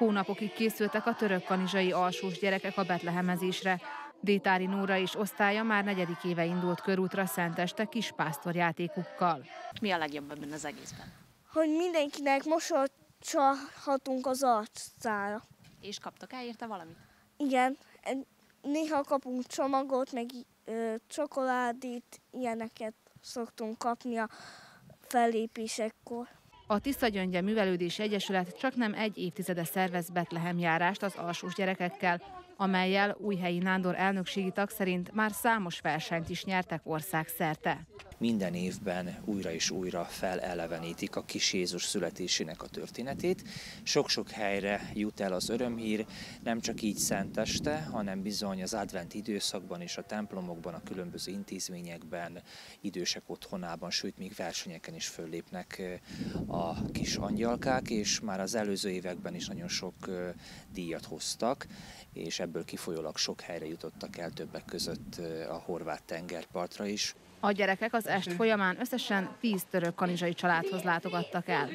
Hónapokig készültek a török kanizsai alsós gyerekek a betlehemezésre. Détári Nóra és osztálya már negyedik éve indult körútra Szenteste kis pásztorjátékukkal. Mi a legjobb ebben az egészben? Hogy mindenkinek mosolyoghatunk az arcára. És kaptak el érte valamit? Igen, néha kapunk csomagot, meg ö, csokoládét, ilyeneket szoktunk kapni a fellépésekkor. A Tiszta Gyöngye Művelődési Egyesület csak nem egy évtizede szervez Betlehem járást az alsós gyerekekkel, amelyel Újhelyi Nándor elnökségi tag szerint már számos versenyt is nyertek országszerte minden évben újra és újra felelevenítik a kis Jézus születésének a történetét. Sok-sok helyre jut el az örömhír, nem csak így Szenteste, hanem bizony az advent időszakban és a templomokban, a különböző intézményekben, idősek otthonában, sőt még versenyeken is föllépnek a kis angyalkák, és már az előző években is nagyon sok díjat hoztak, és ebből kifolyólag sok helyre jutottak el többek között a horvát tengerpartra is. A gyerekek az est folyamán összesen 10 török kanizsai családhoz látogattak el.